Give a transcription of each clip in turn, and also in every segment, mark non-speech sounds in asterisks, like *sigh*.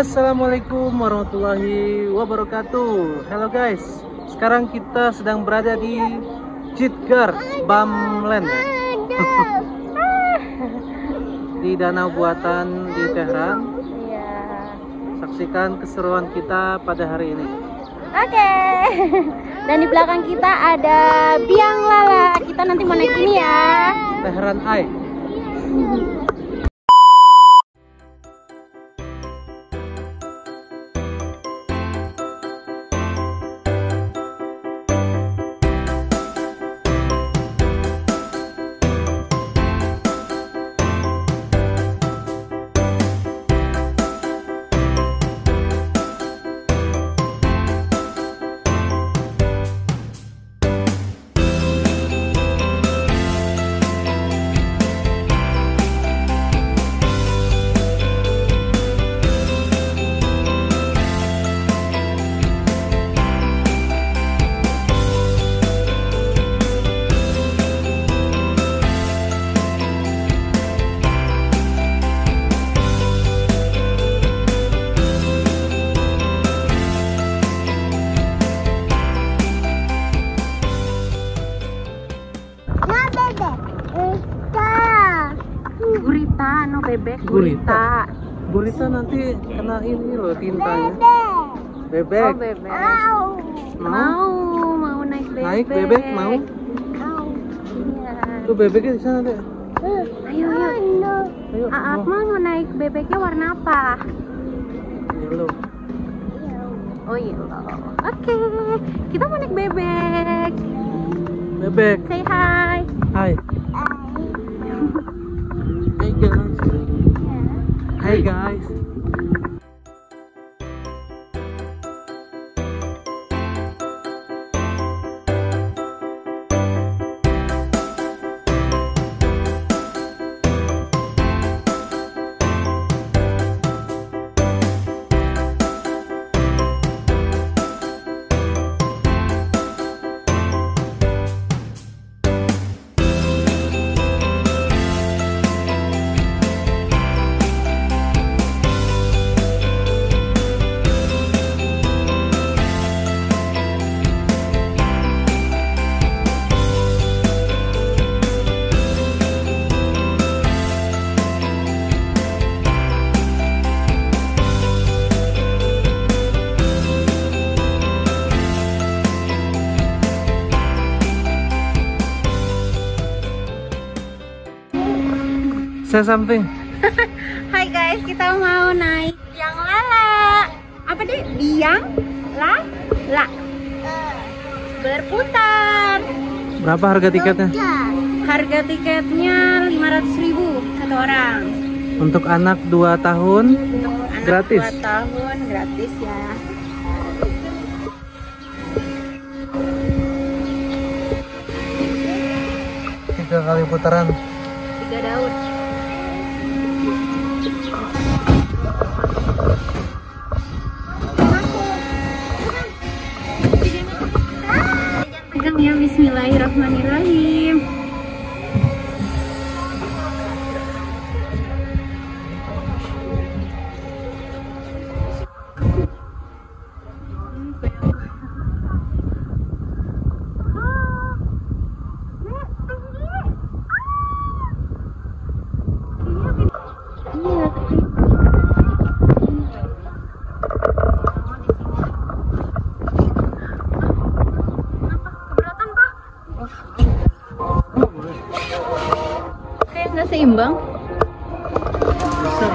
Assalamualaikum warahmatullahi wabarakatuh Halo guys Sekarang kita sedang berada di Jitgar Bamlen. *laughs* Di danau buatan di Tehran Iya. Saksikan keseruan kita pada hari ini Oke. Dan di belakang kita ada biang lala. Kita nanti mau naik ini ya. Tehran Eye Gurita, no bebek. Gurita. Gurita nanti kena ini loh tintanya Oh Bebek bebek. Mau? Mau, mau naik bebek. Naik bebek mau? Iya. Tuh bebeknya di sana deh Ayo, ayo. Ayo Aap mau. mau naik bebeknya warna apa? Yellow. Oh iya. Oke, kita mau naik bebek. Bebek Say hi. Hi. Hey guys. Hai guys Say something *laughs* Hai guys, kita mau naik biang lala. Apa deh? Biang lala. Berputar. Berapa harga tiketnya? Harga tiketnya 500.000 satu orang. Untuk anak 2 tahun Untuk anak Gratis? 2 tahun gratis ya. tiga kali putaran Tiga daun. Ya Bismillahirrahmanirrahim. Seimbang. bisa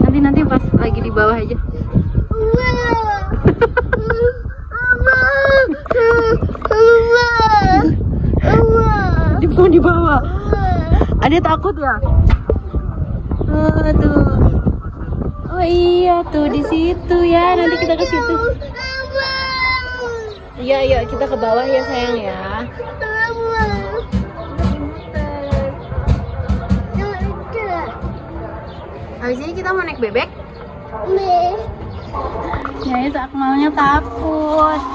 Nanti nanti pas lagi di bawah aja. Di bawah di bawah. Ada takut ya? Aduh. Oh iya tuh di situ ya. Nanti kita ke situ. Iya, yuk kita ke bawah ya sayang ya. Habis ini kita mau naik bebek? Nih. Ya itu Akmalnya takut. *laughs*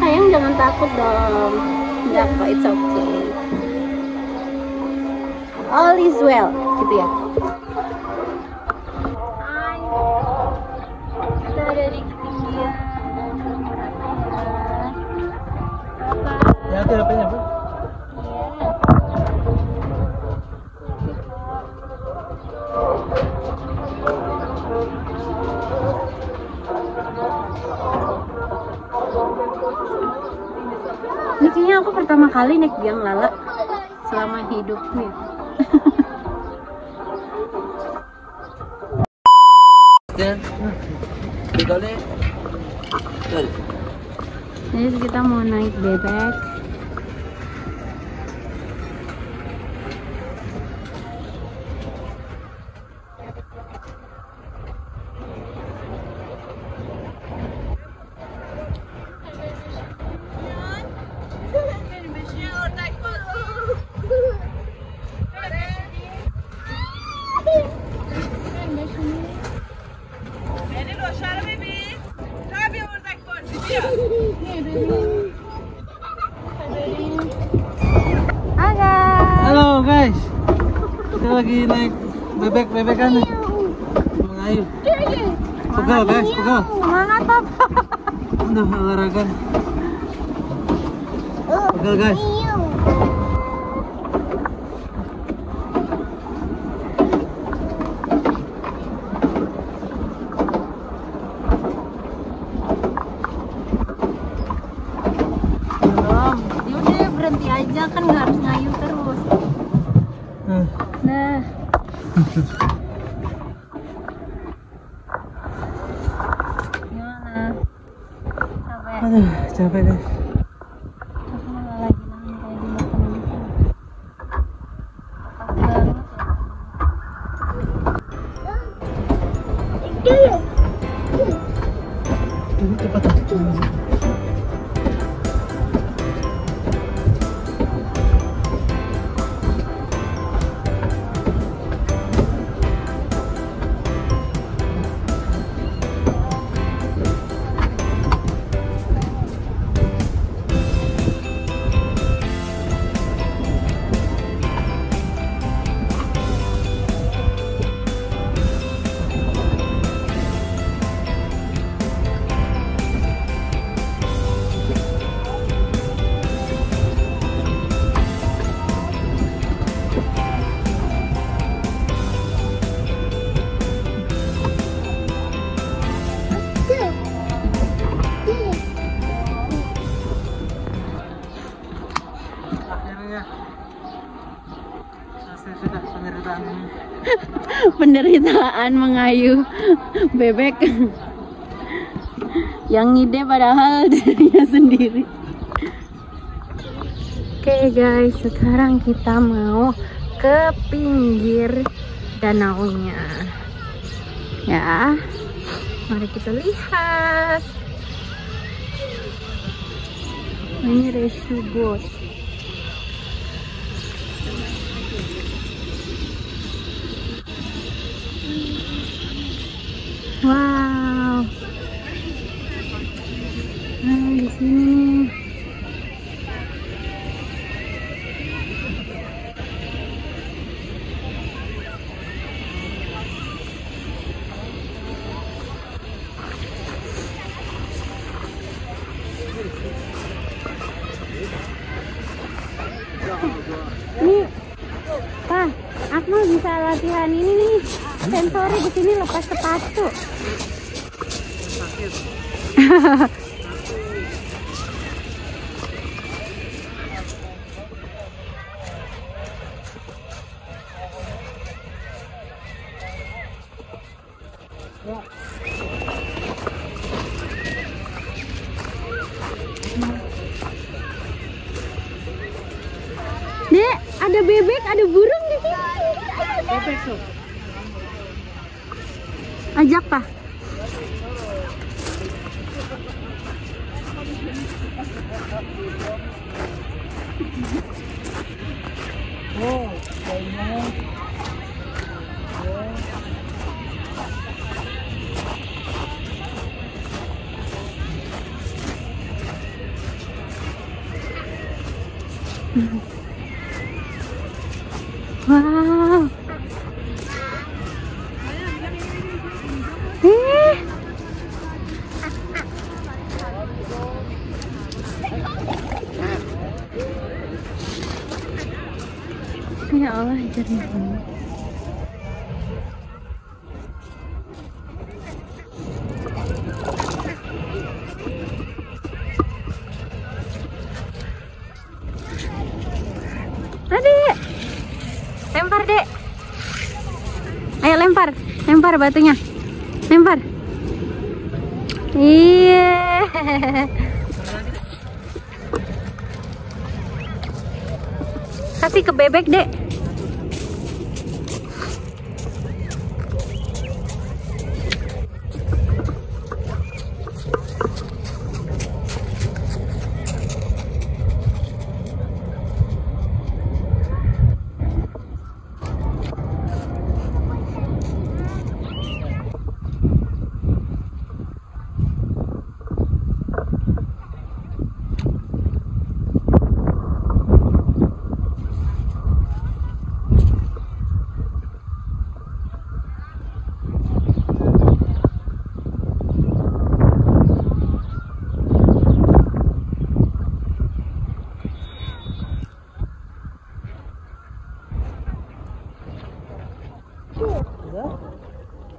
Sayang jangan takut dong. Ya kok, it's okay. All is well, gitu ya. Ya. Ini kayaknya aku pertama kali naik biang lala Jadi kita mau naik bebek. Lagi naik bebek bebekan nih. Mengayu. Pegal guys, pegal. Semangat Papa. Udah olahraga. Pegal guys. Yaudah berhenti aja kan nggak harus ngayu terus. Nah. Gimana? Capek. aduh capek guys. *laughs* penderitaan mengayu bebek. Yang ngide padahal *laughs* dirinya sendiri. Oke guys sekarang kita mau ke pinggir danaunya. Ya. Mari kita lihat. Ini rescue boat Wow. Nah, di sini. Ini, Pak, aku bisa latihan ini nih. Sensori di sini lepas sepatu. Dek, ada bebek, ada burung di sini. Bebek tuh. Ajak, Pak. Oh, Adek. Lempar, Dek. Ayo lempar. Lempar batunya. Lempar. Iya. Kasih ke bebek, Dek.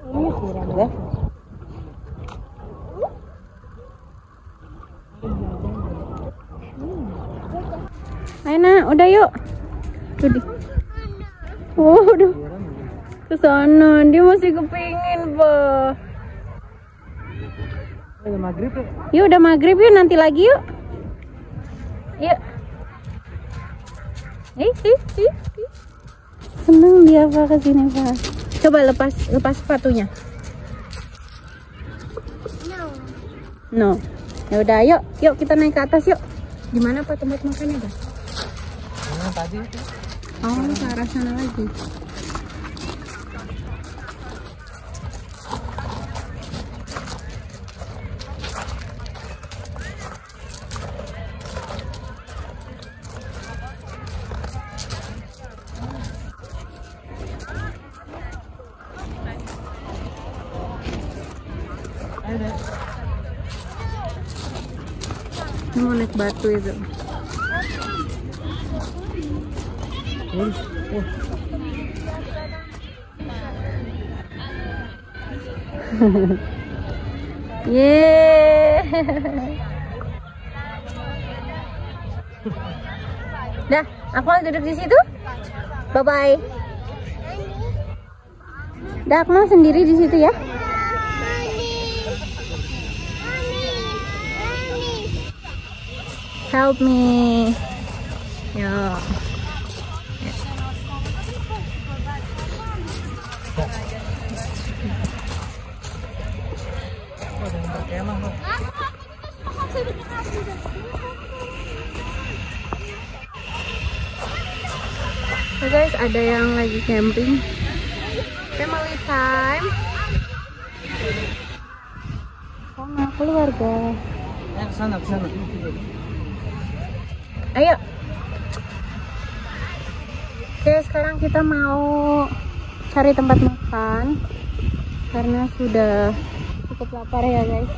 Ini kurang ya. Ayo nak, udah yuk. Udah. Oh, udah. Ke sana, dia masih kepingin, Bah. Udah maghrib ya. Yuk udah maghrib yuk nanti lagi yuk. Yuk. Ih, ih, ih, ih. Seneng dia pak ke sini pak. Coba lepas lepas sepatunya. No. Ya udah yuk, yuk kita naik ke atas yuk. Di mana pak tempat makannya pak? Mana tadi? Oh ke arah sana lagi. Ayo deh. Ini mau naik batu itu. Yeay. Dah, aku mau duduk di situ. Bye bye. Dah, aku mau sendiri di situ ya. Help me. Yo. Guys, ada yang lagi camping. Family time. Sama keluarga. Eh, sana, sana. Ayo. Oke, sekarang kita mau cari tempat makan karena sudah cukup lapar ya, guys.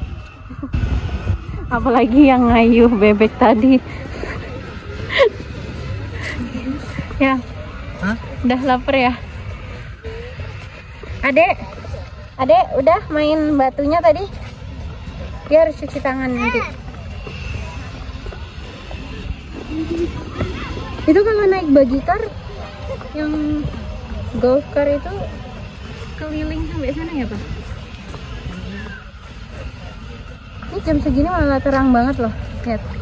*laughs* Apalagi yang ngayuh bebek tadi. *laughs* ya, Hah? udah lapar ya. Adek, adek, udah main batunya tadi? Dia harus cuci tangan nanti. Itu kalau naik bagi car yang golf car itu keliling sampai sana ya pak? Ini jam segini malah terang banget loh, lihat.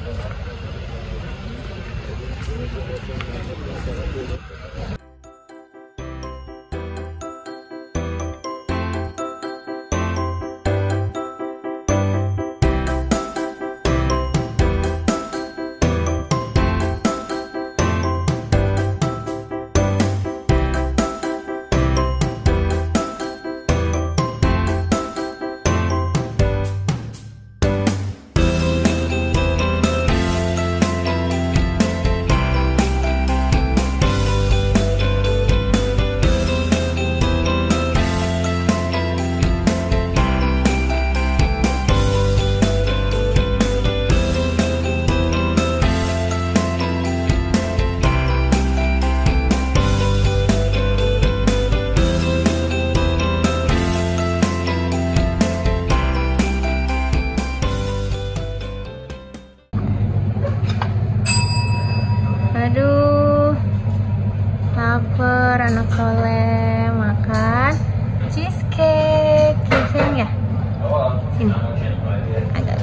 Sini,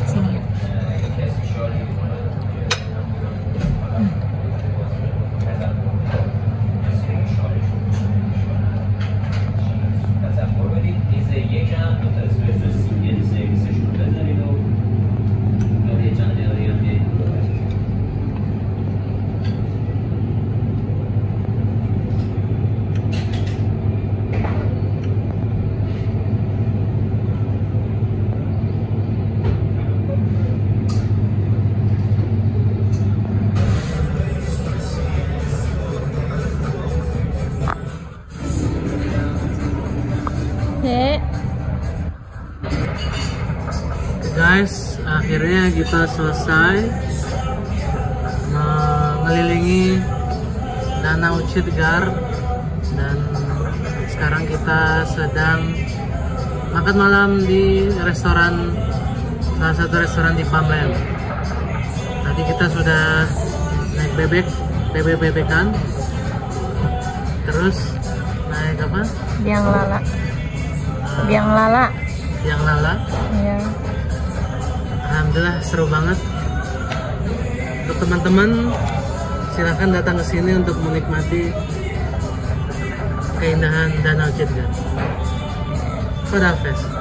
谢 kita selesai mengelilingi Danau Citgar dan sekarang kita sedang makan malam di restoran salah satu restoran di Pamel. Tadi kita sudah naik bebek, bebek bebekan, terus naik apa? biang lala. Biang lala. Yang lala. Ya. Alhamdulillah seru banget. Untuk teman-teman silahkan datang ke sini untuk menikmati keindahan Danau Citgar. Kodafes.